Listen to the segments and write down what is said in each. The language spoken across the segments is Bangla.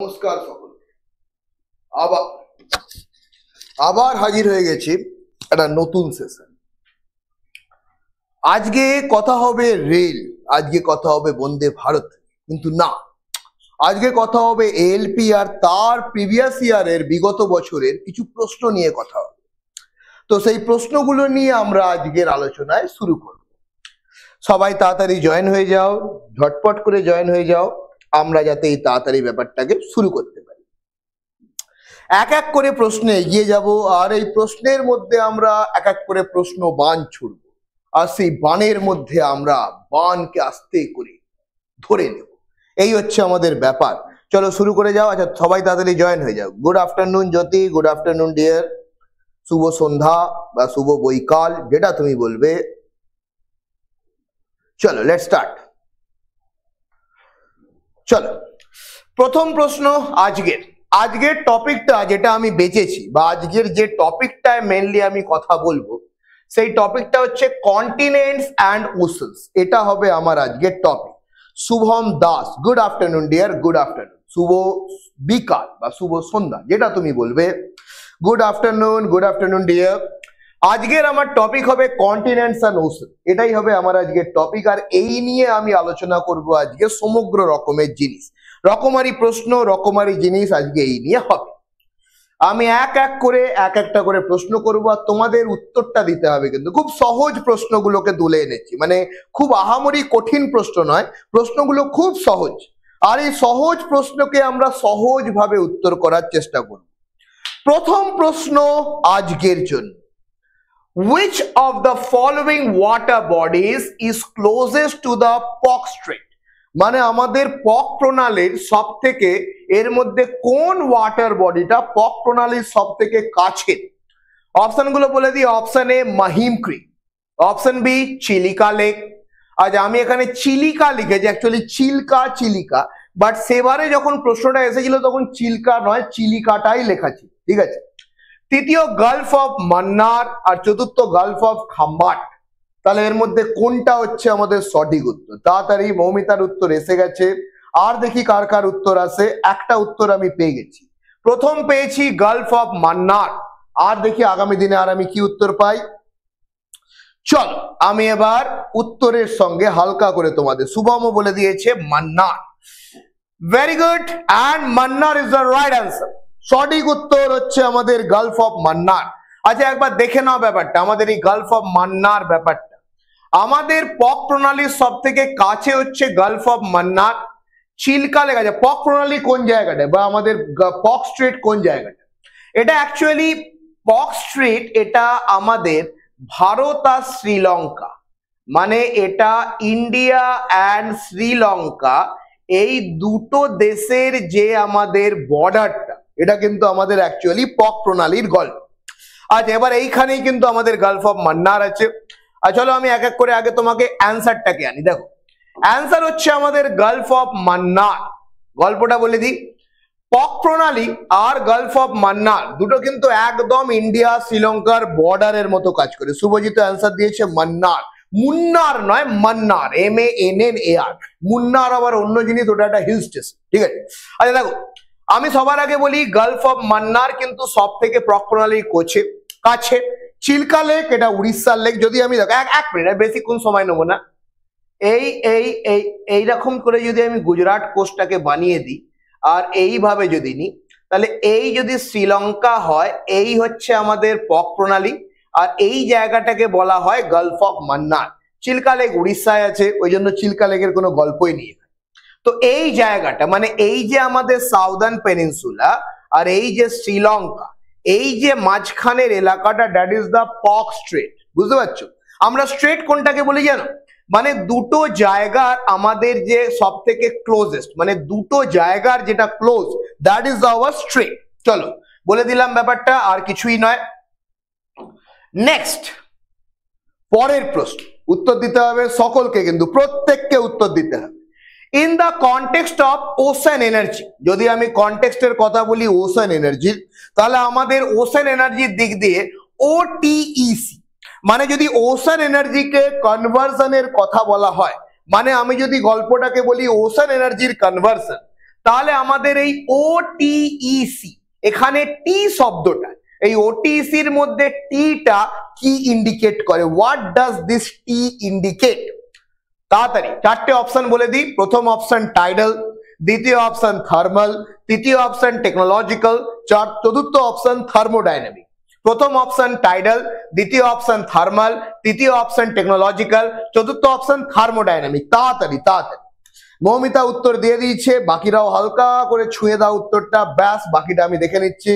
নমস্কার আবার আবার হাজির হয়ে গেছি একটা নতুন সেশন আজকে কথা হবে রেল আজকে কথা হবে বন্দে ভারত। কিন্তু না, আজকে কথা হবে এলপি আর তার প্রিভিয়াস ইয়ারের বিগত বছরের কিছু প্রশ্ন নিয়ে কথা হবে। তো সেই প্রশ্নগুলো নিয়ে আমরা আজকের আলোচনায় শুরু করব। সবাই তাড়াতাড়ি জয়েন হয়ে যাও, ঝটপট করে জয়েন হয়ে যাও। আমরা যাতে এই তাড়াতাড়ি ব্যাপারটাকে শুরু করতে পারি। এক এক করে প্রশ্নে এগিয়ে যাব, আর এই প্রশ্নের মধ্যে আমরা এক এক করে প্রশ্ন বান ছুড়ব, আর সেই বানের মধ্যে আমরা বানকে আস্তে করে ধরে নেব। এই হচ্ছে আমাদের ব্যাপার। চলো শুরু করে যাও। আচ্ছা সবাই তাড়াতাড়ি জয়েন হয়ে যাও। Good afternoon Jyoti. Good afternoon dear শুভ সন্ধ্যা বা শুভ বৈকাল, যেটা তুমি বলবে। চলো লেট স্টার্ট চলো। প্রথম প্রশ্ন আজকের। আজকের টপিকটা যেটা আমি বেঁচেছি বা আজকের যে টপিকটায় মেনলি আমি কথা বলব, সেই টপিকটা হচ্ছে কন্টিনেন্টস অ্যান্ড ওশনস এটা হবে আমার আজকের topic Shubham Das good afternoon dear good afternoon শুভ বিকাল বা শুভ সন্ধ্যা, যেটা তুমি বলবে। Good afternoon good afternoon dear আজকের আমার টপিক হবে কন্টিনেন্টস অ্যান্ড ওশন এটাই হবে আমার আজকের টপিক আর এই নিয়ে আমি আলোচনা করব আজকে সমগ্র রকমের জিনিস। রকমারি প্রশ্ন, রকমারি জিনিস আজকে এই নিয়ে হবে। আমি এক এক করে, এক একটা করে প্রশ্ন করব, আর তোমাদের উত্তরটা দিতে হবে কিন্তু খুব সহজ প্রশ্নগুলোকে তুলে এনেছি। মানে খুব আহামরি কঠিন প্রশ্ন নয়, প্রশ্নগুলো খুব সহজ। আর এই সহজ প্রশ্নকে আমরা সহজভাবে উত্তর করার চেষ্টা করব। প্রথম প্রশ্ন আজকের জন্য। Which of the following water bodies is closest to the Palk strait মানে আমাদের পক প্রণালীর সব থেকে এর মধ্যে কোন ওয়াটার বডিটা পক প্রণালীর সব থেকে কাছে অপশনগুলো বলে দিই। Option A Mahim creek option B Chilika lake আজ আমি এখানে চিলিকা লিখেছি। অ্যাকচুয়ালি চিলকা চিলিকা বাট সেবারে যখন প্রশ্নটা এসেছিল, তখন চিলকা নয় চিলিকাটাই লেখা ছিল। ঠিক আছে? তৃতীয় গালফ অফ মান্নার আর চতুর্থ গালফ অফ খাম্বাট তাহলে এর মধ্যে কোনটা হচ্ছে আমাদের সঠিক উত্তর? তাড়াতাড়ি মৌমিতার উত্তর এসে গেছে। আর দেখি কার কার উত্তর আসে। একটা উত্তর আমি পেয়ে গেছি। প্রথম পেয়েছি গালফ অফ মান্নার আর দেখি আগামী দিনে আর আমি কি উত্তর পাই? চল, আমি এবার উত্তরের সঙ্গে হালকা করে তোমাদের শুভম বলে দিয়েছে Mannar very good and Mannar is the right answer সঠিক উত্তর হচ্ছে আমাদের গালফ অফ মান্নার আচ্ছা একবার দেখে নাও ব্যাপারটা, আমাদের এই গালফ অফ মান্নার ব্যাপারটা। আমাদের পক প্রণালীর সব থেকে কাছে হচ্ছে গালফ অফ মান্নার চিল্কা লেখা আছে, পক প্রণালী কোন জায়গাটা বা আমাদের পক স্ট্রিট কোন জায়গাটা এটা অ্যাকচুয়ালি পক স্ট্রিট, এটা আমাদের ভারত আর শ্রীলঙ্কা। মানে এটা ইন্ডিয়া অ্যান্ড শ্রীলঙ্কা, এই দুটো দেশের যে আমাদের বর্ডারটা এটা কিন্তু আমাদের অ্যাকচুয়ালি পক প্রণালীর গল্প। আচ্ছা এবার এইখানেই কিন্তু আমাদের গালফ অফ মান্নার আছে। আর চলো আমি এক এক করে আগে তোমাকে অ্যান্সারটাকে আনি। দেখো অ্যান্সার হচ্ছে আমাদের গালফ অফ মান্নার গল্পটা বলে দিই। পক প্রণালী আর গালফ অফ মান্নার দুটো কিন্তু একদম ইন্ডিয়া শ্রীলঙ্কার বর্ডারের মতো কাজ করে। শুভজিৎ অ্যান্সার দিয়েছে মান্নার মুন্নার নয় Mannar M A N N A R Munnar আবার অন্য জিনিস, ওটা একটা হিল স্টেশন ঠিক আছে? আচ্ছা দেখো আমি সবার আগে বলি গালফ অফ মান্নার কিন্তু সব থেকে পক প্রণালীর কোচে কাছে। চিল্কা লেক এটা উড়িষ্যার লেক যদি আমি দেখো, এক মিনিট বেশিক্ষণ সময় নেব না। এই এই এই, এইরকম করে যদি আমি গুজরাট কোস্টটাকে বানিয়ে দিই, আর এইভাবে যদি নিই, তাহলে এই যদি শ্রীলঙ্কা হয়, এই হচ্ছে আমাদের পক প্রণালী, আর এই জায়গাটাকে বলা হয় Gulf of Mannar Chilka lake উড়িষ্যায় আছে, ওই জন্য চিল্কা লেকের কোনো গল্পই নেই। তো এই জায়গাটা মানে এই যে আমাদের সাউদার্ন পেনিনসুলা আর এই যে শ্রীলঙ্কা, এই যে মাঝখানের এলাকাটা that is the Palk strait বুঝতে পারছ? আমরা স্ট্রেট কোনটাকে বলি জানো? মানে দুটো জায়গার আমাদের যে সব থেকে ক্লোজেস্ট মানে দুটো জায়গার যেটা close that is our strait চলো, বলে দিলাম ব্যাপারটা, আর কিছুই নয়। নেক্সট পরের প্রশ্ন, উত্তর দিতে হবে সকলকে, কিন্তু প্রত্যেককে উত্তর দিতে হবে। In the context of ocean energy যদি আমি কনটেক্সটের কথা বলি ওশান এনার্জির তাহলে আমাদের ওশান এনার্জির দিক দিয়ে ওটিইসি মানে যদি ওশান এনার্জিকে কনভার্সনের কথা বলা হয় মানে আমি যদি গল্পটাকে বলি ওশান এনার্জির কনভার্সন তাহলে আমাদের এই ওটিইসি এখানে টি শব্দটা, এই ওটিইসির মধ্যে টিটা কি ইন্ডিকেট করে? What does this T indicate তাড়াতাড়ি, চারটে অপশন বলে দিই। প্রথম অপশন টাইডাল দ্বিতীয় অপশন থার্মাল তৃতীয় অপশন টেকনোলজিক্যাল চার, চতুর্থ অপশন থার্মোডাইনামিক প্রথম অপশন টাইডাল দ্বিতীয় অপশন থার্মাল তৃতীয় অপশন টেকনোলজিক্যাল চতুর্থ অপশন থার্মোডাইনামিক তাড়াতাড়ি তাড়াতাড়ি। মৌমিতা উত্তর দিয়ে দিয়েছে, বাকিরাও হালকা করে ছুঁয়ে দাও উত্তরটা। ব্যাস, বাকিটা আমি দেখে নিচ্ছি।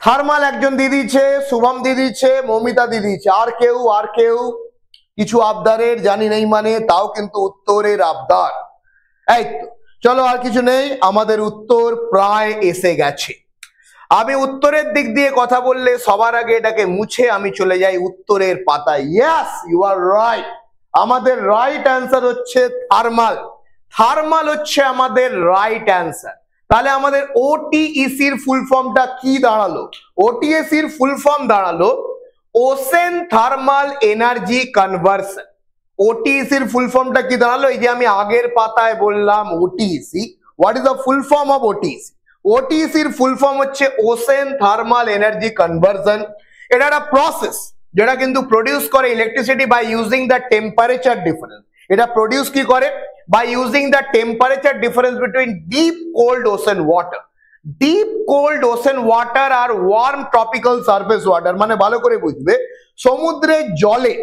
থার্মাল একজন দিয়ে দিয়েছে, শুভম দিয়ে দিচ্ছে মৌমিতা দিয়ে দিচ্ছে আর কেউ আর কেউ। কিছু আবদারের জানি নেই মানে তাও কিন্তু উত্তরের আবদার। এই চলো আর কিছু নেই, আমাদের উত্তর প্রায় এসে গেছে। আমি উত্তরের দিক দিয়ে কথা বললে সবার আগে এটাকে মুছে আমি চলে যাই উত্তরের পাতায়। ইয়াস ইউ আর রাইট আমাদের রাইট অ্যান্সার হচ্ছে থার্মাল থার্মাল হচ্ছে আমাদের রাইট অ্যান্সার তাহলে আমাদের ওটিইসির ফুল ফর্মটা কি দাঁড়াল? ওটিএসির ফুল ফর্ম দাঁড়াল ওসেন থার্মাল এনার্জি কনভার্সন ওটিইসির ফুল ফর্মটা কি দাঁড়াল? এই যে আমি আগের পাতায় বললাম OTC what is the full form of OTC ওটিইসির full form হচ্ছে ওসেন থার্মাল এনার্জি কনভার্সন এটা একটা প্রসেস যেটা কিন্তু প্রডিউস করে electricity by using the temperature difference এটা প্রডিউস কি করে? By using the temperature difference between deep cold ocean water deep cold ocean water R warm tropical surface water মানে ভালো করে বুঝবে। সমুদ্রের জলে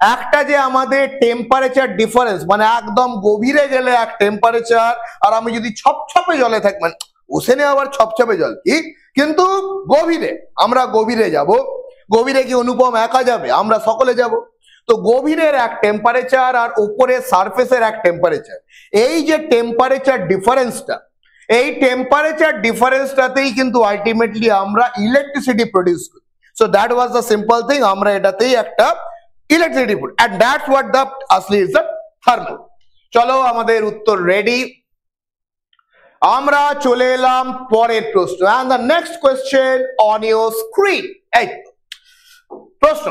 একটা যে আমাদের টেম্পারেচার ডিফারেন্স মানে একদম গভীরে গেলে এক টেম্পারেচার আর আমি যদি ছপছপে জলে থাকি মানে ওসেনে আবার ছপছপে জল কি? কিন্তু গভীরে, আমরা গভীরে যাব। গভীরে কি অনুপম একা যাবে, আমরা সকলে যাব। তো গভীরের এক টেম্পারেচার আর উপরে সারফেসের এক টেম্পারেচার এই যে টেম্পারেচার ডিফারেন্সটা এই টেম্পারেচার ডিফারেন্সটাতেই কিন্তু আলটিমেটলি আমরা ইলেকট্রিসিটি প্রডিউস করি। So that was the simple thing আমরা এটাতেই একটা electricity and that's what the আসলি ইজ দ্য থার্মাল চলো আমাদের উত্তর রেডি আমরা চলে এলাম পরের প্রশ্ন। And the next question on your screen এই প্রশ্ন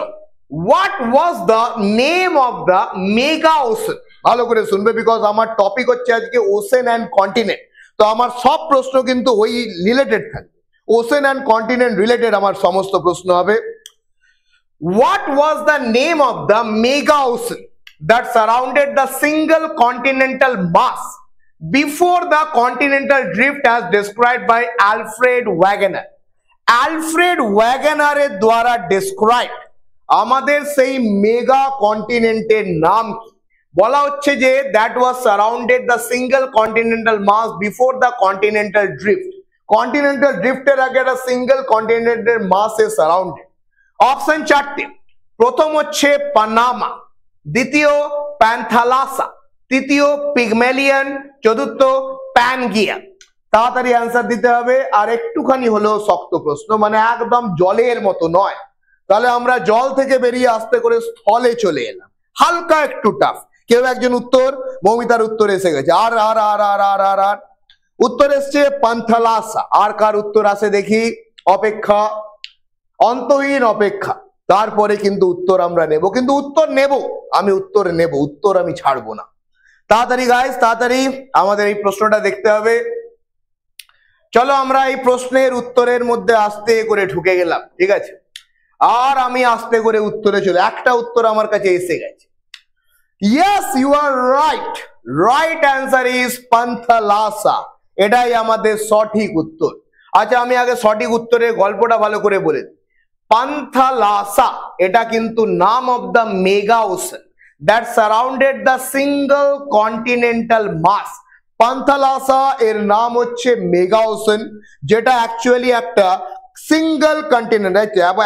what was the name of the mega ocean ভালো করে শুনবে বিকজ আমার টপিক হচ্ছে আজকে ওসেন অ্যান্ড কন্টিনেন্ট তো আমার সব প্রশ্ন কিন্তু ওই রিলেটেড থাকবে ওসেন অ্যান্ড কন্টিনেন্ট রিলেটেড আমার সমস্ত প্রশ্ন হবে। What was the name of the mega ocean that surrounded the single continental mass before the continental drift as described Alfred Wegener. Alfred Wegener এর দ্বারা described আমাদের সেই মেগা কন্টিনেন্টের নাম কি? বলা হচ্ছে যে that was surrounded the single continental mass before the continental drift continental ড্রিফটের আগে একটা সিঙ্গেল কন্টিনেন্টাল মাস এ সারাউন্ডেড অপশন চারটে। প্রথম হচ্ছে পানামা দ্বিতীয় প্যান্থালাসা তৃতীয় পিগমেলিয়ান চতুর্থ প্যানগিয়া তাড়াতাড়ি অ্যান্সার দিতে হবে, আর একটুখানি হলেও শক্ত প্রশ্ন মানে একদম জলের মতো নয়। তাহলে আমরা জল থেকে বেরিয়ে আসতে করে স্থলে চলে এলাম। হালকা একটু টাফ কেউ একজন উত্তর, মৌমিতার উত্তর এসে গেছে। আর আর আর আর আর আর আর। উত্তর এসছে পান্থালাসা। আর কার উত্তর আসে দেখি? অপেক্ষা, অন্তহীন অপেক্ষা। তারপরে কিন্তু উত্তর আমরা নেব। কিন্তু উত্তর নেব, আমি উত্তর নেব, উত্তর আমি ছাড়বো না। তাড়াতাড়ি গাইজ তাড়াতাড়ি আমাদের এই প্রশ্নটা দেখতে হবে। চলো আমরা এই প্রশ্নের উত্তরের মধ্যে আস্তে করে ঢুকে গেলাম, ঠিক আছে? আর আমি আস্তে করে উত্তরে চলে, একটা উত্তর আমার কাছে এসে গেছে। Yes you are right right answer is Panthalassa এটাই আমাদের সঠিক উত্তর। আচ্ছা আমি আগে সঠিক উত্তরের গল্পটা ভালো করে বলে পান্থালাসা এটা কিন্তু নাম of the mega ocean that surrounded the single continental mass Panthalassa এর নাম হচ্ছে মেগা ওশন যেটা অ্যাকচুয়ালি একটা সিঙ্গল কন্টিনেন্ট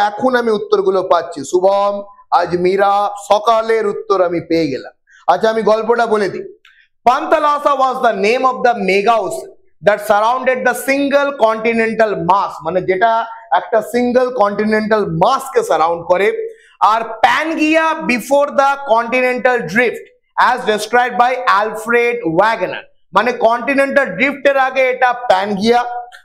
এখন আমি উত্তরগুলো পাচ্ছি। শুভম আজ মীরা সকালের উত্তর আমি পেয়ে গেলাম। আচ্ছা আমি গল্পটা বলে দিই। Panthalassa was the name of the mega that surrounded the single continental mass মানে যেটা একটা সিঙ্গল কন্টিনেন্টাল মাসকে সারাউন্ড করে, আর Pangaea before the continental drift as describe by Alfred Wagner মানে কন্টিনেন্টাল ড্রিফটের আগে এটা প্যানগিয়া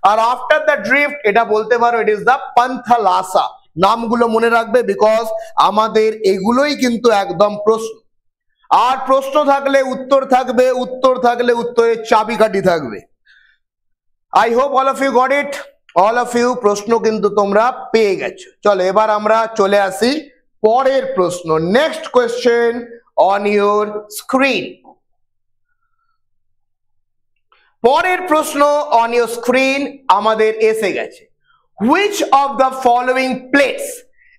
আর আফটার দ্য ড্রিফট এটা বলতে পারো ইট ইজ দ্য পান্থালাসা নামগুলো মনে রাখবে বিকজ আমাদের এগুলোই কিন্তু একদম প্রশ্ন। আর প্রশ্ন থাকলে উত্তর থাকবে, উত্তর থাকলে উত্তরের চাবিকাঠি থাকবে। I hope all of you got it all of you প্রশ্ন কিন্তু তোমরা পেয়ে গেছো। চলো, এবার আমরা চলে আসি পরের প্রশ্ন। Next question on your screen পরের প্রশ্ন অন ইউর স্ক্রিন আমাদের এসে গেছে। Which of the following plates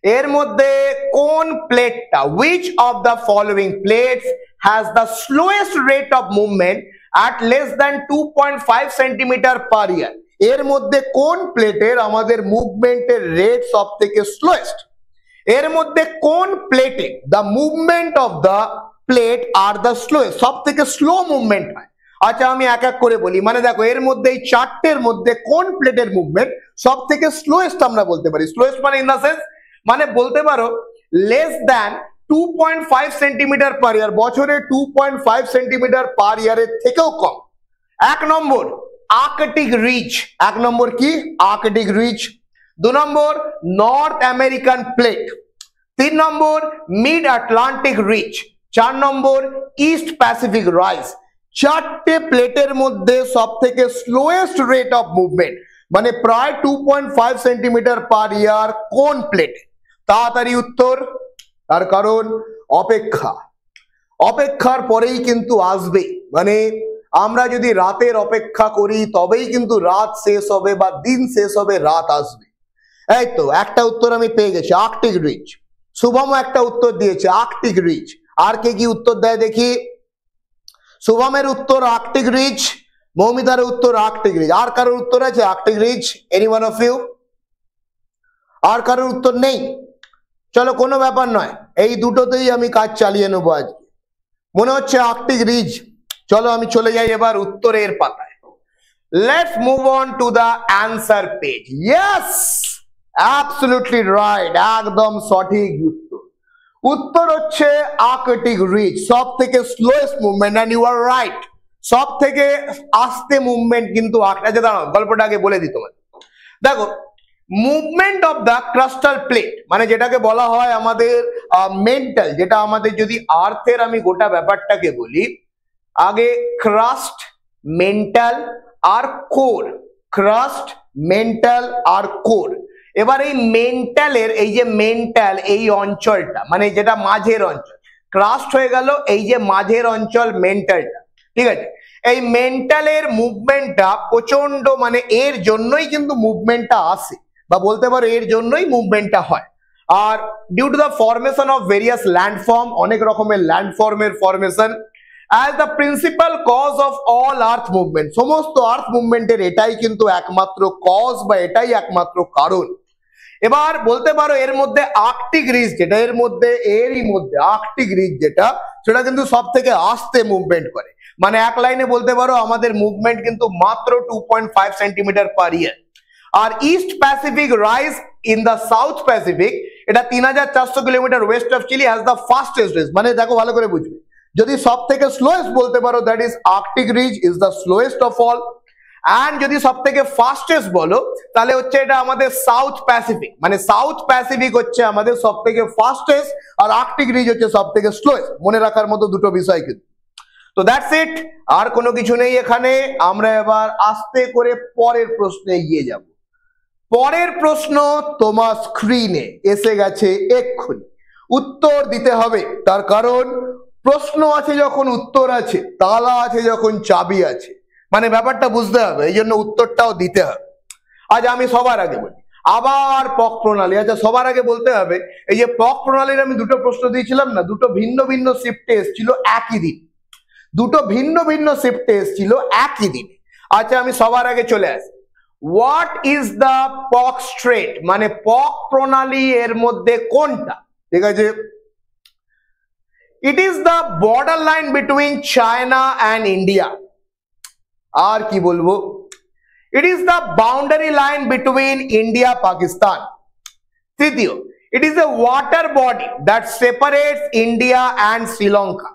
এর মধ্যে কোন প্লেটটা? Which of the following plates has the slowest rate of movement at less than two point five centimetre per year এর মধ্যে কোন প্লেটের আমাদের মুভমেন্টের রেট সব থেকে স্লোয়েস্ট এর মধ্যে কোন প্লেটে the movement of the plate R the slowest সব থেকে স্লো মুভমেন্ট হয়। আচ্ছা আমি এক এক করে বলি। মানে দেখো, এর মধ্যে এই চারটের মধ্যে কোন প্লেটের মুভমেন্ট সব থেকে স্লোয়েস্ট আমরা বলতে পারি? স্লোয়েস্ট মানে ইন দ্য সেন্স মানে বলতে পারো less than two point five centimetre per year বছরে two point five centimetre per ইয়ারের থেকেও কম। এক নম্বর আর্কটিক রিচ এক নম্বর কি? আর্কটিক রিচ দু নম্বর নর্থ আমেরিকান প্লেট তিন নম্বর মিড আটলান্টিক রিচ চার নম্বর ইস্ট প্যাসিফিক রাইস চারটে প্লেটের মধ্যে সব থেকে স্লোয়েস্ট রেট অফ মুভমেন্ট মানে প্রায় two point five centimetre per year কোন প্লেট তাড়াতাড়ি উত্তর, তার কারণ অপেক্ষা। অপেক্ষার পরেই কিন্তু আসবে মানে আমরা যদি রাতের অপেক্ষা করি, তবেই কিন্তু রাত শেষ হবে বা দিন শেষ হবে, রাত আসবে। এই তো, একটা উত্তর আমি পেয়ে গেছি আর্কটিক রিচ শুভম একটা উত্তর দিয়েছে আর্কটিক রিচ আর কে কি উত্তর দেয় দেখি? শুভমের উত্তর আর্কটিক রিচ, মৌমিতার উত্তর আর্কটিক রিচ। আর কারোর উত্তর আছে? Arctic ridge? Any one of you আর কারোর উত্তর নেই? চলো, কোনো ব্যাপার নয়। এই দুটোতেই আমি কাজ চালিয়ে নেব আজকে। মনে হচ্ছে আর্কটিক রিচ। চলো, আমি চলে যাই এবার উত্তরের পাতায়। Let's move on to the answer page yes absolutely right একদম সঠিক। উত্তর হচ্ছে আর্কটিক রিচ সব থেকে slowest movement and you are right সব থেকে আস্তে মুভমেন্ট কিন্তু আচ্ছা দাঁড়াও, গল্পটা আগে বলে দিই তোমার দেখো movement of the crustal plate মানে যেটাকে বলা হয় আমাদের মেন্টাল যেটা আমাদের যদি আর্থের আমি গোটা ব্যাপারটাকে বলি, আগে ক্রাস্ট মেন্টাল আর কোর ক্রাস্ট মেন্টাল আর কোর এবার এই মেন্টালের, এই যে মেন্টাল, এই অঞ্চলটা মানে যেটা মাঝের অঞ্চল ক্রাস্ট হয়ে গেল এই যে মাঝের অঞ্চল মেন্টালটা ঠিক আছে? এই মেন্টালের মুভমেন্টটা প্রচণ্ড মানে এর জন্যই কিন্তু মুভমেন্টটা আসে, বা বলতে পারো এর জন্যই মুভমেন্টটা হয়। আর due to the formation of various landform অনেক রকমের ল্যান্ডফর্মের formation as the principal cause of all earth movement সমস্ত আর্থ মুভমেন্টের এটাই কিন্তু একমাত্র কজ বা এটাই একমাত্র কারণ। এবার বলতে পারো এর মধ্যে আর্কটিক রিচ যেটা, এর মধ্যে, এরই মধ্যে আর্কটিক রিচ যেটা, সেটা কিন্তু সব থেকে আস্তে মুভমেন্ট করে। মানে এক লাইনে বলতে পারো আমাদের মুভমেন্ট কিন্তু মাত্র two point five centimetre per year R East Pacific Rise in the South Pacific এটা তিন হাজার চারশো kilometre west of Chile has the fastest rates মানে দেখো ভালো করে বুঝবে। যদি সব থেকে স্লোয়েস্ট বলতে পারো that is Arctic ridge is the slowest of all and যদি সব থেকে ফাস্টেস্ট বলো, তাহলে হচ্ছে এটা আমাদের সাউথ প্যাসিফিক মানে সাউথ প্যাসিফিক হচ্ছে আমাদের সব থেকে ফাস্টেস্ট আর আর্কটিক রিজ হচ্ছে সব থেকে স্লোয়েস্ট মনে রাখার মতো দুটো বিষয় কিন্তু। তো দ্যাটস ইট আর কোনো কিছু নেই এখানে। আমরা এবার আস্তে করে পরের প্রশ্নে এগিয়ে যাব। পরের প্রশ্ন তোমার স্ক্রিনে এসে গেছে এক্ষুনি। উত্তর দিতে হবে। তার কারণ প্রশ্ন আছে যখন, উত্তর আছে, তালা আছে যখন, চাবি আছে। মানে ব্যাপারটা বুঝতে হবে, এই জন্য উত্তরটাও দিতে হবে। আজ আমি সবার আগে বলি, আবার পক প্রণালী। আচ্ছা সবার আগে বলতে হবে, এই যে পক প্রণালীর আমি দুটো প্রশ্ন দিয়েছিলাম না, দুটো ভিন্ন ভিন্ন শিফটে এসেছিল একই দিন। দুটো ভিন্ন ভিন্ন শিফটে এসেছিল একই দিন। আচ্ছা আমি সবার আগে চলে আসি। What is the Palk strait মানে পক প্রণালী এর মধ্যে কোনটা? ঠিক আছে? Is the border line between China and India আর কি বলব? It is the boundary line between India Pakistan তৃতীয় it is a water body that separates India and Sri Lanka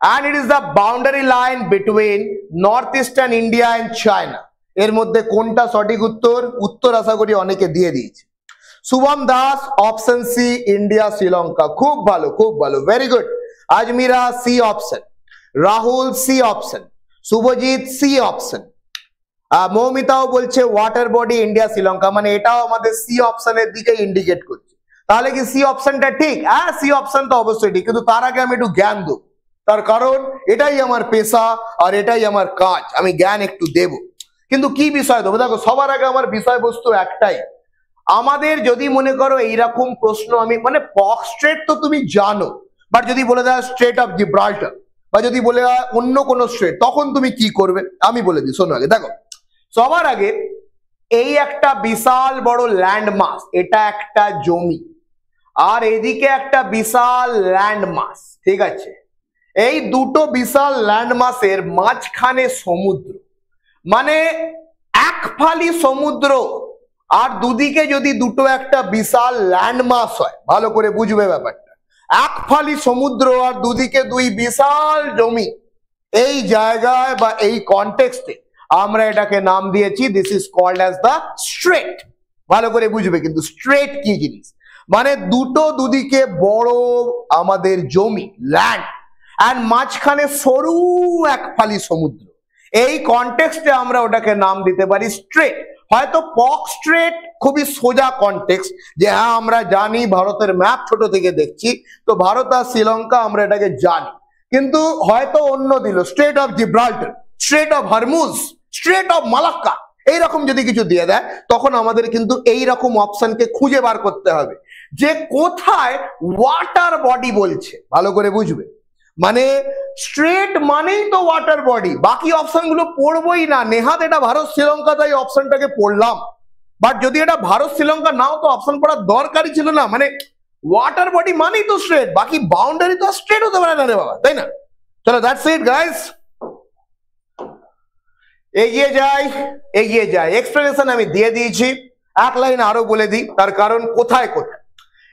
and it is the boundary line between north eastern India and China এর মধ্যে কোনটা সঠিক উত্তর? উত্তর আশা করি অনেকে দিয়ে দিয়েছে। Shubham Das option C India Sri Lanka খুব ভালো খুব ভালো। Very good Ajmira C option Rahul C option Shubhajit C option মৌমিতাও বলছে ওয়াটার বডি ইন্ডিয়া শ্রীলঙ্কা মানে এটাও আমাদের সি অপশনের দিকে ইন্ডিকেট করছে। তাহলে কি সি অপশনটা ঠিক? হ্যাঁ সি অপশন তো অবশ্যই ঠিক, কিন্তু তার আগে আমি একটু জ্ঞান দেবো। তার কারণ, এটাই আমার পেশা আর এটাই আমার কাজ, আমি জ্ঞান একটু দেব। কিন্তু কি বিষয় দেবো? দেখো, সবার আগে আমার বিষয়বস্তু একটাই। আমাদের যদি মনে করো এইরকম প্রশ্ন আমি মানে পক স্ট্রেট তো তুমি জানো বাট যদি বলে দেয় স্ট্রেট অফ জিব্রাল্টার বা যদি বলে দেয় অন্য কোনো স্ট্রেট তখন তুমি কি করবে? আমি বলে দিই, শোনো আগে, দেখো। সবার আগে এই একটা বিশাল বড় ল্যান্ড মাস এটা একটা জমি। আর এদিকে একটা বিশাল ল্যান্ড মাস ঠিক আছে? এই দুটো বিশাল ল্যান্ড মাসের মাঝখানে সমুদ্র। মানে এক ফালি সমুদ্র, আর দুদিকে যদি দুটো একটা বিশাল ল্যান্ড মাস হয়, ভালো করে বুঝবে ব্যাপারটা। এক ফালি সমুদ্র আর দুদিকে দুই বিশাল জমি। এই জায়গায় বা এই কনটেক্সটে আমরা এটাকে নাম দিয়েছি this is called as the strait ভালো করে বুঝবে কিন্তু স্ট্রেট কি জিনিস? মানে দুটো দুদিকে বড় আমাদের জমি ল্যান্ড অ্যান্ড মাঝখানে সরু এক ফালি সমুদ্র। এই কনটেক্সটে আমরা ওটাকে নাম দিতে পারি স্ট্রেট হয়তো পক স্ট্রেট খুবই সোজা কনটেক্স যে হ্যাঁ আমরা জানি ভারতের ম্যাপ ছোট থেকে দেখছি, তো ভারত আর শ্রীলঙ্কা আমরা এটাকে জানি। কিন্তু হয়তো অন্য দিল strait of Gibraltar strait of Hormuz strait of Malacca এইরকম যদি কিছু দিয়ে দেয়, তখন আমাদের কিন্তু এই রকম অপশনকে খুঁজে বার করতে হবে। যে কোথায় ওয়াটার বডি বলছে, ভালো করে বুঝবে। মানে স্ট্রেট মানেই তো ওয়াটার বডি বাকি অপশনগুলো পড়বই না। নেহাত এটা ভারত শ্রীলঙ্কা, তাই অপশনটাকে পড়লাম। বাট যদি এটা ভারত শ্রীলঙ্কা নাও, তো অপশন পড়ার দরকারই ছিল না। মানে ওয়াটার বডি মানেই তো স্ট্রেট বাকি বাউন্ডারি তো স্ট্রেট হতে পারে না রে বাবা, তাই না? চলো দ্যাটস ইট গাইস এগিয়ে যাই এগিয়ে যাই। এক্সপ্লেনেশন আমি দিয়ে দিয়েছি। এক লাইন আরও বলে দিই, তার কারণ কোথায় কোথায়।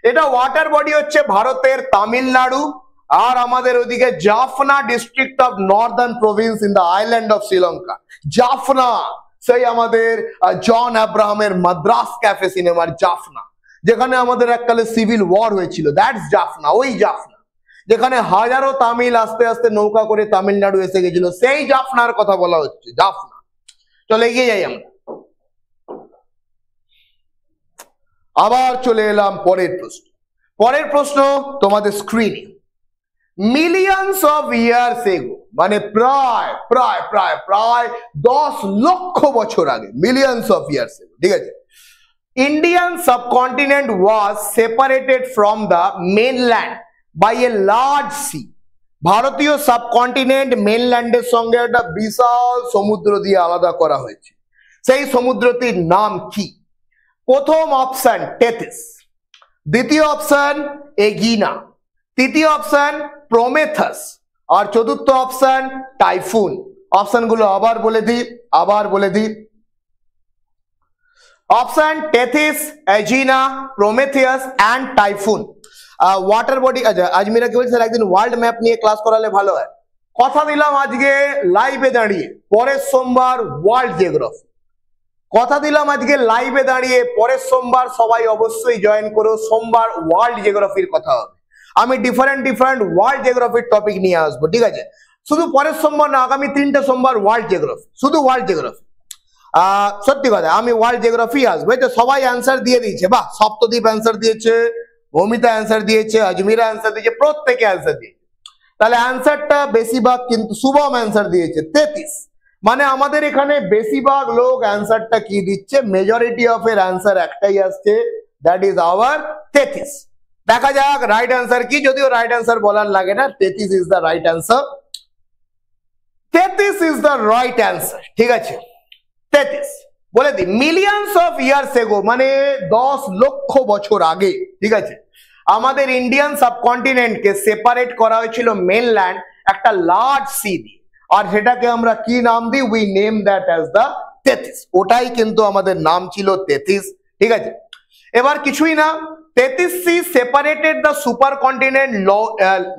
এটা ওয়াটার বডি হচ্ছে ভারতের তামিলনাড়ু। আর আমাদের ওদিকে Jaffna district of northern province in the island of Sri Lanka Jaffna, সেই আমাদের জন আব্রাহামের মাদ্রাস ক্যাফে সিনেমার জাফনা। যেখানে আমাদের এককালে সিভিল ওয়ার হয়েছিল। দ্যাটস জাফনা, ওই জাফনা। যেখানে হাজারো তামিল আস্তে আস্তে নৌকা করে তামিলনাড়ু এসে গেছিল। সেই জাফনার কথা বলা হচ্ছে, জাফনা। চলে এগিয়ে যাই আমরা। আবার চলে এলাম পরের প্রশ্ন। পরের প্রশ্ন তোমাদের স্ক্রিনে মিলিয়ন্স অফ ইয়ার্স এগো মানে প্রায় প্রায় প্রায় প্রায় দশ লক্ষ বছর আগে মিলিয়ন্স অফ ইয়ার্স এগো ঠিক আছে? Indian subcontinent was separated from the mainland by a large sea ভারতীয় সাবকন্টিনেন্ট মেনল্যান্ডের সঙ্গে একটা বিশাল সমুদ্র দিয়ে আলাদা করা হয়েছে। সেই সমুদ্রটির নাম কি? প্রথম অপশন টেথিস দ্বিতীয় অপশন এগিনা তৃতীয় অপশন প্রোমেথাস আর চতুর্থ অপশন টাইফুন অপশনগুলো আবার বলে দিই, আবার বলে দিই। Option Tethys Aegina Prometheus and typhoon water body Azmira কি বলছে? একদিন ওয়ার্ল্ড ম্যাপ নিয়ে ক্লাস করালে ভালো হয়। কথা দিলাম আজকে লাইভে দাঁড়িয়ে, পরের সোমবার ওয়ার্ল্ড জিওগ্রাফি কথা দিলাম আজকে লাইভে দাঁড়িয়ে, পরের সোমবার সবাই অবশ্যই জয়েন করো, সোমবার ওয়ার্ল্ড জিওগ্রাফির কথা হবে। আমি ডিফারেন্ট ডিফারেন্ট ওয়ার্ল্ড জিওগ্রাফির টপিক নিয়ে আসব, ঠিক আছে? শুধু পরের সোমবার না, আগামী তিনটে সোমবার ওয়ার্ল্ড জিওগ্রাফি শুধু ওয়ার্ল্ড জিওগ্রাফি সত্যি কথা, আমি ওয়ার্ল্ড জিওগ্রাফি আসব। এই তো সবাই অ্যান্সার দিয়ে দিয়েছে, বাহ, সপ্তদ্বীপ অ্যান্সার দিয়েছে মমিতা অ্যান্সার দিয়েছে আজমিরা অ্যান্সার দিয়েছে, প্রত্যেকে অ্যান্সার দিয়েছে। তাহলে অ্যান্সারটা বেশিরভাগ কিন্তু শুভম অ্যান্সার দিয়েছে, তেত্রিশ। মানে আমাদের এখানে বেশিরভাগ লোক অ্যান্সারটা কি দিচ্ছে? মেজরিটি অফ এর অ্যান্সার একটাই আসছে দ্যাট ইজ আওয়ার তেত্রিশ। দেখা যাক রাইট অ্যান্সার কি? যদিও রাইট অ্যান্সার বলার লাগে না, তেত্রিশ ইজ দ্য রাইট অ্যান্সার তেত্রিশ ইজ দ্য রাইট অ্যান্সার ঠিক আছে? তেত্রিশ, বলে দি মিলিয়ন্স অফ ইয়ার্স এগো মানে দশ লক্ষ বছর আগে, ঠিক আছে? আমাদের ইন্ডিয়ান সাবকন্টিনেন্টকে সেপারেট করা হয়েছিল মেনল্যান্ড একটা লার্জ সি দিয়ে। আর সেটাকে আমরা কি নাম দিই? We name that as the Tethys ওটাই কিন্তু আমাদের নাম ছিল তেথিস ঠিক আছে? এবার কিছুই না Tethys sea separated the super continent